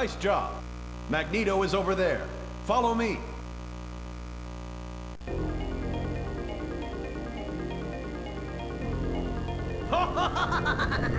nice job. Magneto is over there. Follow me.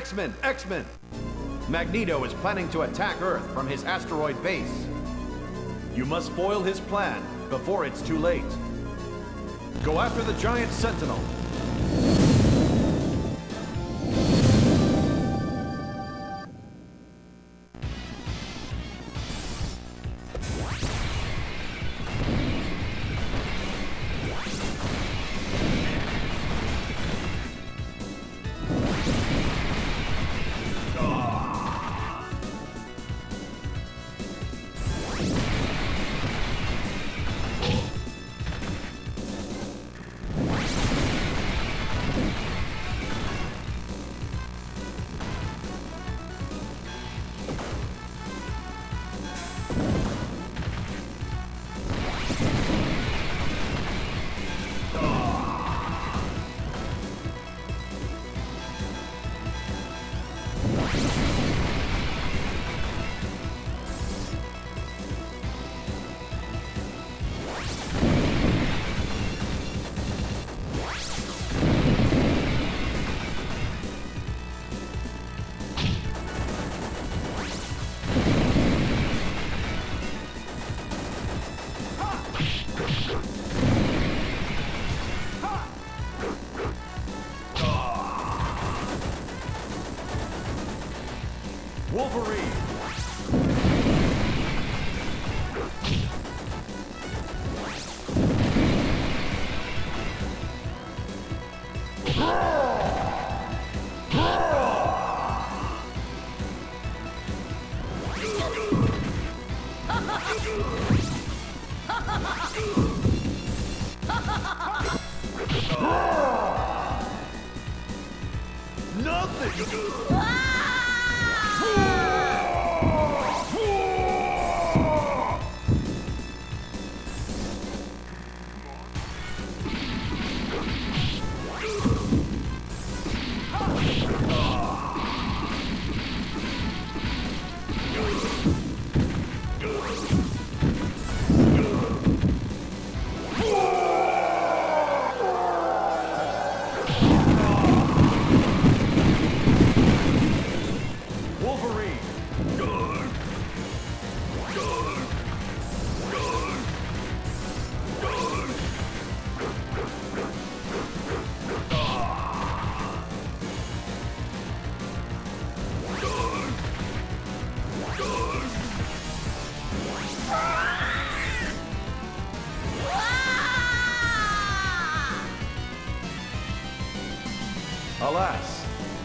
X-Men! X-Men! Magneto is planning to attack Earth from his asteroid base. You must foil his plan before it's too late. Go after the giant sentinel. Alas,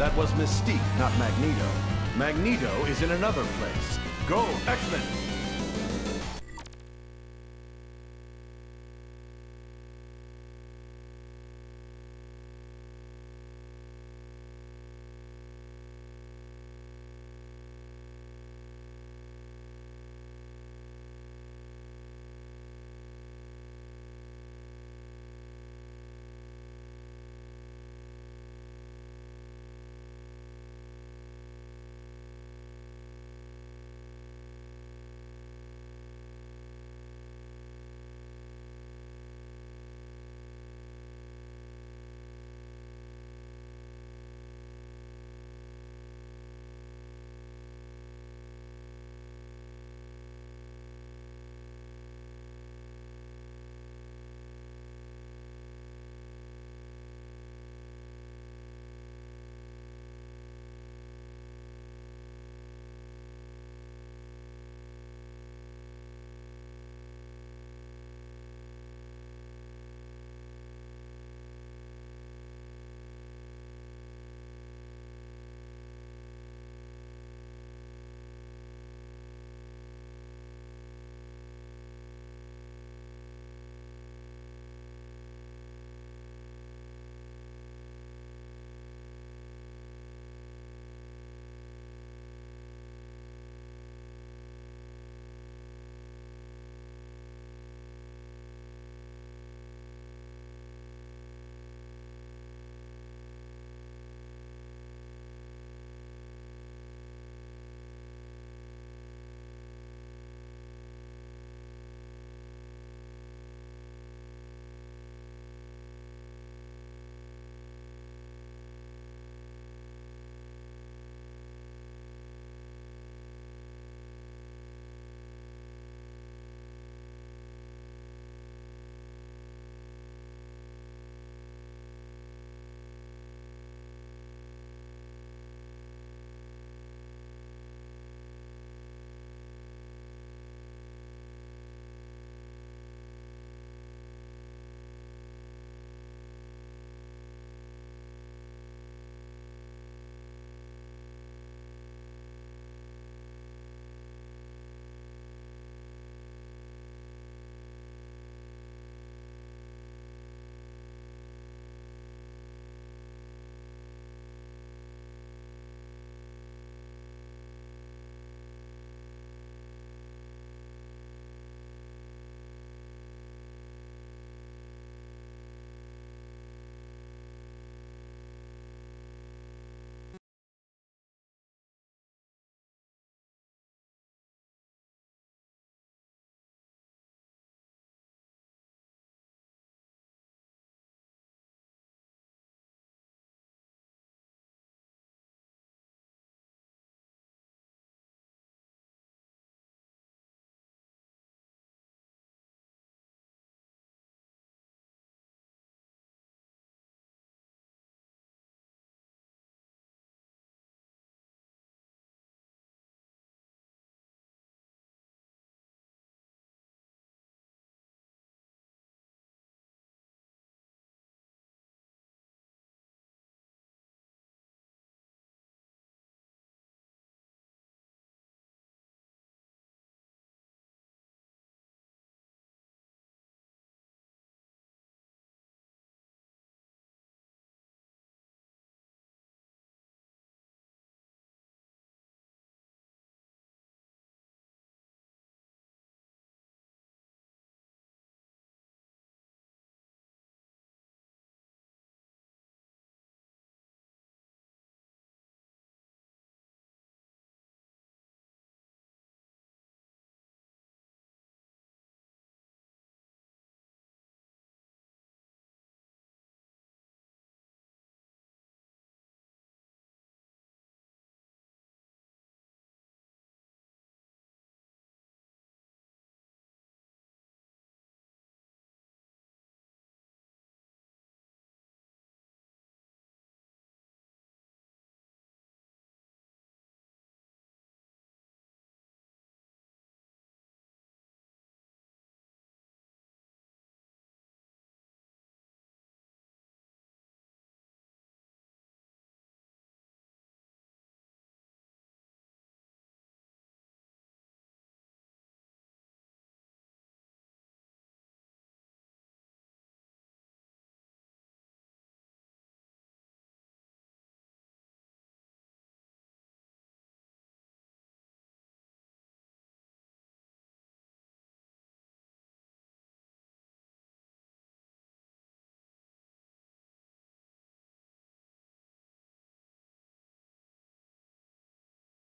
that was Mystique, not Magneto. Magneto is in another place. Go, X-Men!